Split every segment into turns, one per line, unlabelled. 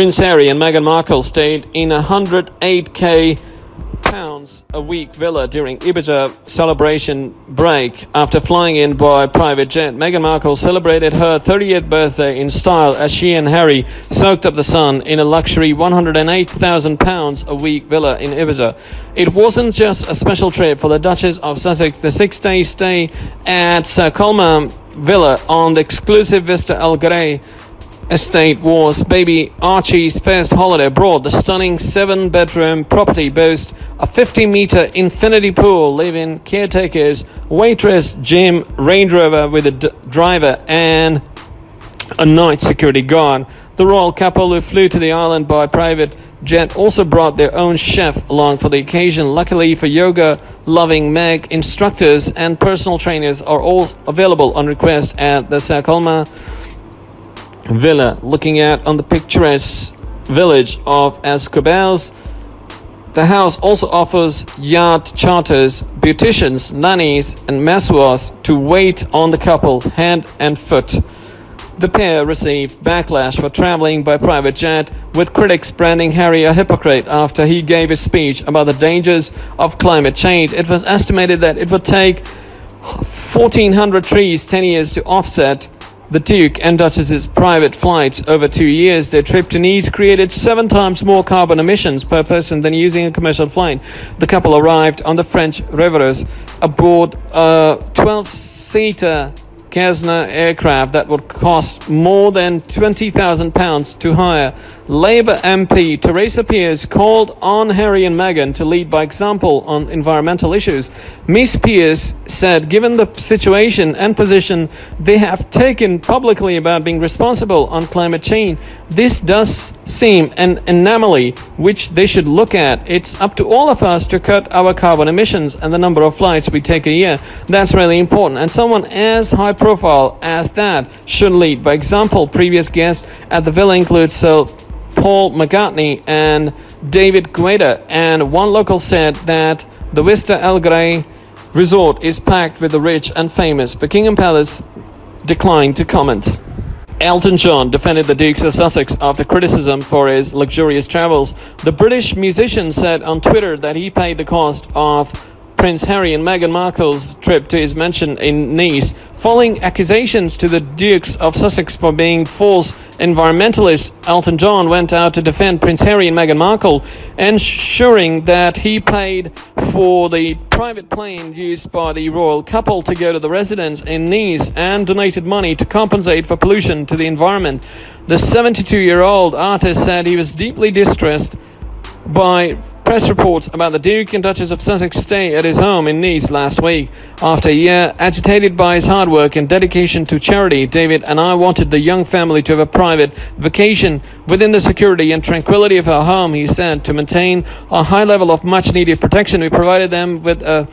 Prince Harry and Meghan Markle stayed in a 108k pounds a week villa during Ibiza celebration break after flying in by private jet. Meghan Markle celebrated her 30th birthday in style as she and Harry soaked up the sun in a luxury 108,000 pounds a week villa in Ibiza. It wasn't just a special trip for the Duchess of Sussex. The six-day stay at Sa Calma Villa on the exclusive Vista Alegre estate was baby Archie's first holiday abroad. The stunning seven bedroom property boasts a 50 meter infinity pool, live-in caretakers, waitress, gym, Range Rover with a d- driver, and a night security guard. The royal couple who flew to the island by private jet also brought their own chef along for the occasion. Luckily for yoga loving Meg, instructors and personal trainers are all available on request at the Sa Calma villa looking out on the picturesque village of Es Cubells. The house also offers yacht charters, beauticians, nannies, and masseurs to wait on the couple hand and foot. The pair received backlash for traveling by private jet, with critics branding Harry a hypocrite after he gave a speech about the dangers of climate change. It was estimated that it would take 1,400 trees 10 years to offset the Duke and Duchess's private flights over two years, their trip to Nice created seven times more carbon emissions per person than using a commercial flight. The couple arrived on the French Riviera aboard a 12 seater Cessna aircraft that would cost more than £20,000 to hire. Labour MP Teresa Pearce called on Harry and Meghan to lead by example on environmental issues. Miss Pearce said, given the situation and position they have taken publicly about being responsible on climate change, this does seem an anomaly which they should look at. It's up to all of us to cut our carbon emissions and the number of flights we take a year. That's really important. And someone as high profile as that should lead by example. Previous guests at the villa include Sir Paul McCartney and David Guetta, and one local said that the Vista Alegre resort is packed with the rich and famous. Buckingham Palace declined to comment. Elton John defended the Dukes of Sussex after criticism for his luxurious travels. The British musician said on Twitter that he paid the cost of Prince Harry and Meghan Markle's trip to his mansion in Nice, following accusations to the Dukes of Sussex for being false environmentalists. Elton John went out to defend Prince Harry and Meghan Markle, ensuring that he paid for the private plane used by the royal couple to go to the residence in Nice and donated money to compensate for pollution to the environment. The 72 year old artist said he was deeply distressed by press reports about the Duke and Duchess of Sussex stay at his home in Nice last week. After a year agitated by his hard work and dedication to charity, David and I wanted the young family to have a private vacation within the security and tranquility of our home, he said. To maintain a high level of much needed protection, we provided them with a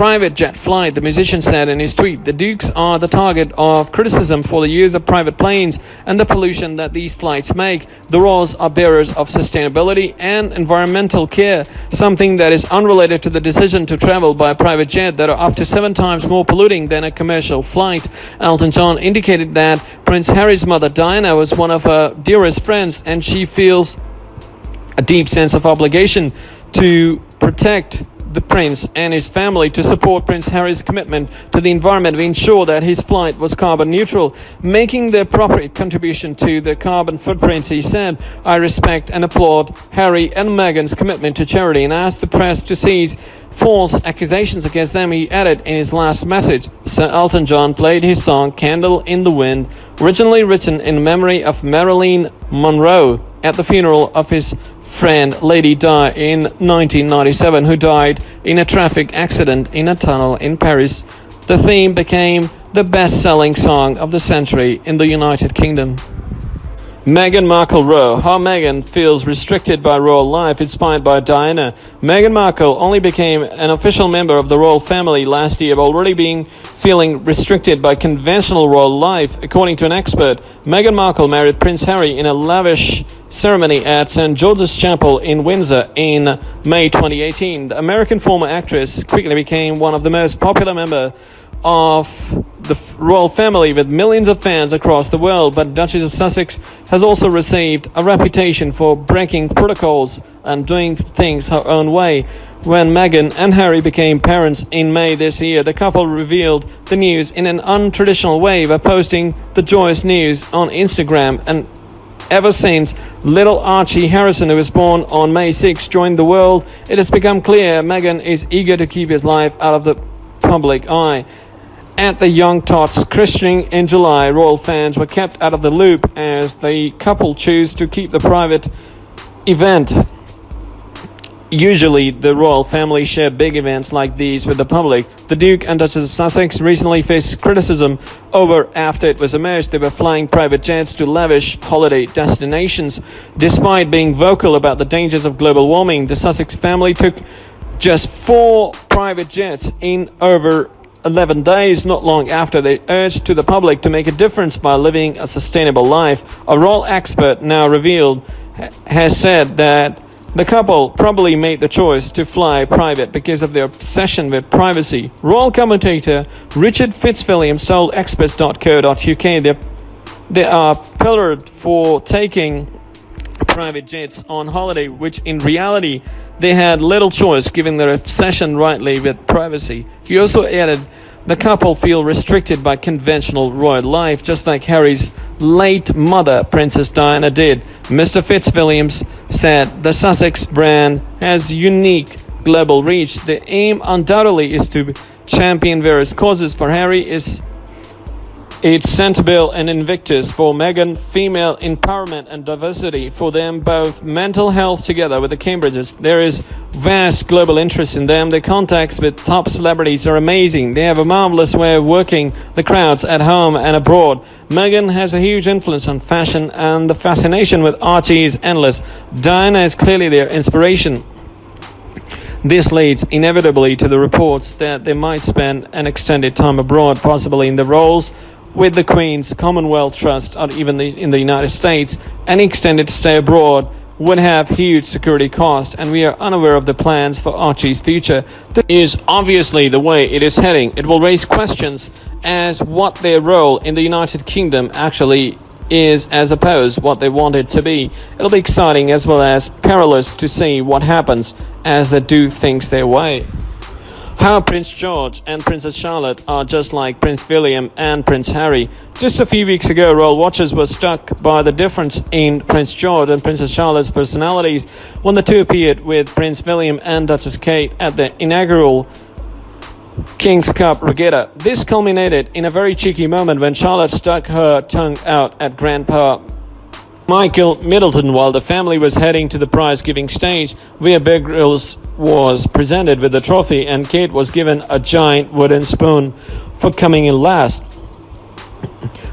private jet flight, the musician said in his tweet. The Dukes are the target of criticism for the use of private planes and the pollution that these flights make. The Royals are bearers of sustainability and environmental care, something that is unrelated to the decision to travel by a private jet that are up to seven times more polluting than a commercial flight. Elton John indicated that Prince Harry's mother Diana was one of her dearest friends and she feels a deep sense of obligation to protect the prince and his family to support Prince Harry's commitment to the environment to ensure that his flight was carbon neutral, making the appropriate contribution to the carbon footprint, he said. I respect and applaud Harry and Meghan's commitment to charity and ask the press to cease false accusations against them, he added in his last message. Sir Elton John played his song Candle in the Wind, originally written in memory of Marilyn Monroe at the funeral of his friend Lady Di in 1997, who died in a traffic accident in a tunnel in Paris. The theme became the best selling song of the century in the United Kingdom. Meghan Markle row. How Meghan feels restricted by royal life, inspired by Diana. Meghan Markle only became an official member of the royal family last year, already being feeling restricted by conventional royal life. According to an expert, Meghan Markle married Prince Harry in a lavish ceremony at St. George's Chapel in Windsor in May 2018. The American former actress quickly became one of the most popular members of the royal family with millions of fans across the world, but Duchess of Sussex has also received a reputation for breaking protocols and doing things her own way. When Meghan and Harry became parents in May this year, the couple revealed the news in an untraditional way by posting the joyous news on Instagram and Ever since little Archie Harrison, who was born on May 6, joined the world, it has become clear Meghan is eager to keep his life out of the public eye. At the young Tot's christening in July, royal fans were kept out of the loop as the couple chose to keep the private event Usually, the royal family share big events like these with the public. The Duke and Duchess of Sussex recently faced criticism over after it was emerged they were flying private jets to lavish holiday destinations. Despite being vocal about the dangers of global warming, the Sussex family took just four private jets in over 11 days, not long after they urged to the public to make a difference by living a sustainable life. A royal expert now revealed has said that the couple probably made the choice to fly private because of their obsession with privacy. Royal commentator Richard Fitzwilliams told Express.co.uk they, they are pillared for taking private jets on holiday, which in reality they had little choice given their obsession rightly with privacy. He also added the couple feel restricted by conventional royal life, just like Harry's late mother, Princess Diana, did. Mr. Fitzwilliams said the Sussex brand has unique global reach. The aim undoubtedly is to champion various causes. For Harry, is it's Sentebale and Invictus for Meghan, female empowerment and diversity for them both mental health together with the Cambridges. There is vast global interest in them. Their contacts with top celebrities are amazing. They have a marvelous way of working the crowds at home and abroad. Meghan has a huge influence on fashion and the fascination with Archie is endless. Diana is clearly their inspiration. This leads inevitably to the reports that they might spend an extended time abroad, possibly in the roles with the Queen's Commonwealth Trust or even the, in the United States, any extended stay abroad would have huge security costs, and we are unaware of the plans for Archie's future. This is obviously the way it is heading. It will raise questions as what their role in the United Kingdom actually is as opposed what they want it to be. It'll be exciting as well as perilous to see what happens as they do things their way. How Prince George and Princess Charlotte are just like Prince William and Prince Harry. Just a few weeks ago, royal watchers were struck by the difference in Prince George and Princess Charlotte's personalities when the two appeared with Prince William and Duchess Kate at the inaugural King's Cup regatta. This culminated in a very cheeky moment when Charlotte stuck her tongue out at Grandpa Michael Middleton while the family was heading to the prize giving stage where Bear Grylls was presented with the trophy and Kate was given a giant wooden spoon for coming in last.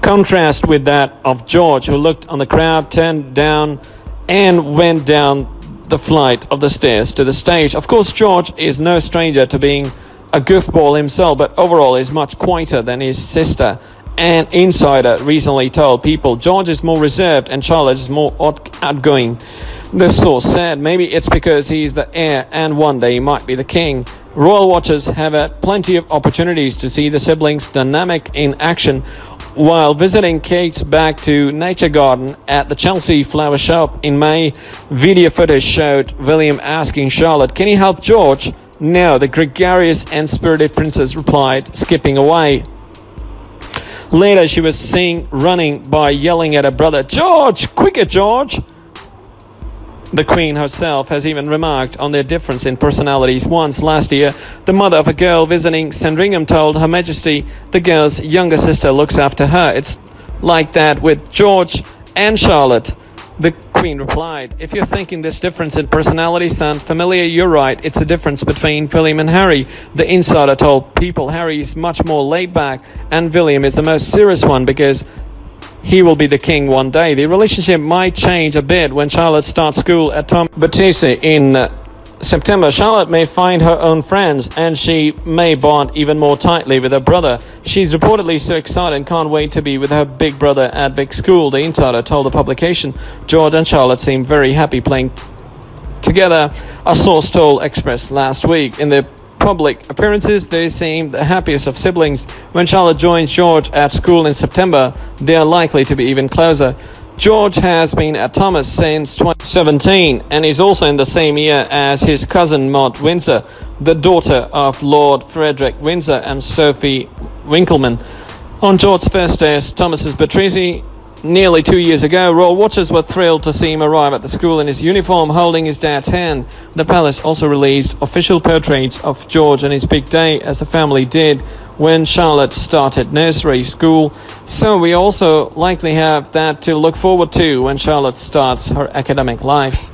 Contrast with that of George, who looked on the crowd, turned down, and went down the flight of the stairs to the stage. Of course, George is no stranger to being a goofball himself, but overall is much quieter than his sister an insider recently told people George is more reserved and Charlotte is more outgoing. The source said maybe it's because he's the heir and one day he might be the king. Royal watchers have had plenty of opportunities to see the siblings' dynamic in action while visiting Kate's back to Nature Garden at the Chelsea Flower Show in May. Video footage showed William asking Charlotte, Can you help George? No, the gregarious and spirited princess replied, skipping away. Later, she was seen running by yelling at her brother, George, quicker, George! The Queen herself has even remarked on their difference in personalities. Once last year, the mother of a girl visiting Sandringham told Her Majesty the girl's younger sister looks after her. It's like that with George and Charlotte. The Queen replied, If you're thinking this difference in personality sounds familiar, you're right. It's a difference between William and Harry. The insider told people Harry is much more laid back, and William is the most serious one because he will be the king one day. The relationship might change a bit when Charlotte starts school at Thomas's Battersea in uh, September, Charlotte may find her own friends and she may bond even more tightly with her brother. She's reportedly so excited and can't wait to be with her big brother at big school, the insider told the publication. George and Charlotte seem very happy playing together, a source told Express last week. In the public appearances, they seem the happiest of siblings. When Charlotte joins George at school in September, they are likely to be even closer. George has been at Thomas since 2017 and is also in the same year as his cousin Maud Windsor, the daughter of Lord Frederick Windsor and Sophie Winkleman. On George's first day as Thomas's Battersea, Nearly two years ago, royal watchers were thrilled to see him arrive at the school in his uniform holding his dad's hand. The palace also released official portraits of George on his big day, as the family did when Charlotte started nursery school. So we also likely have that to look forward to when Charlotte starts her academic life.